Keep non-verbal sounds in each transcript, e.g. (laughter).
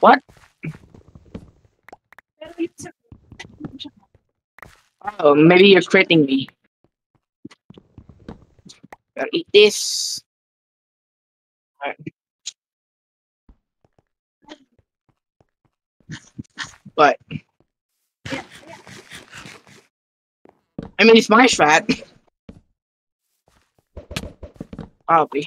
What? Oh, maybe you're critting me. Gotta eat this. But. I mean, it's my strat. (laughs) Probably.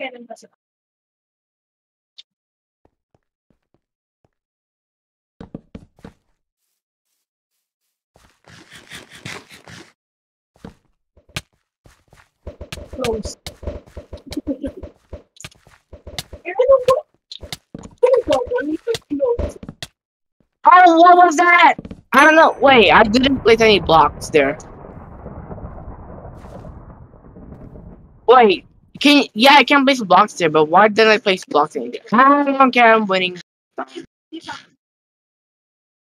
Close. Oh, what was that? I don't know. Wait, I didn't place any blocks there. Wait, can yeah, I can place blocks there, but why didn't I place blocks in there? I don't care. I'm winning.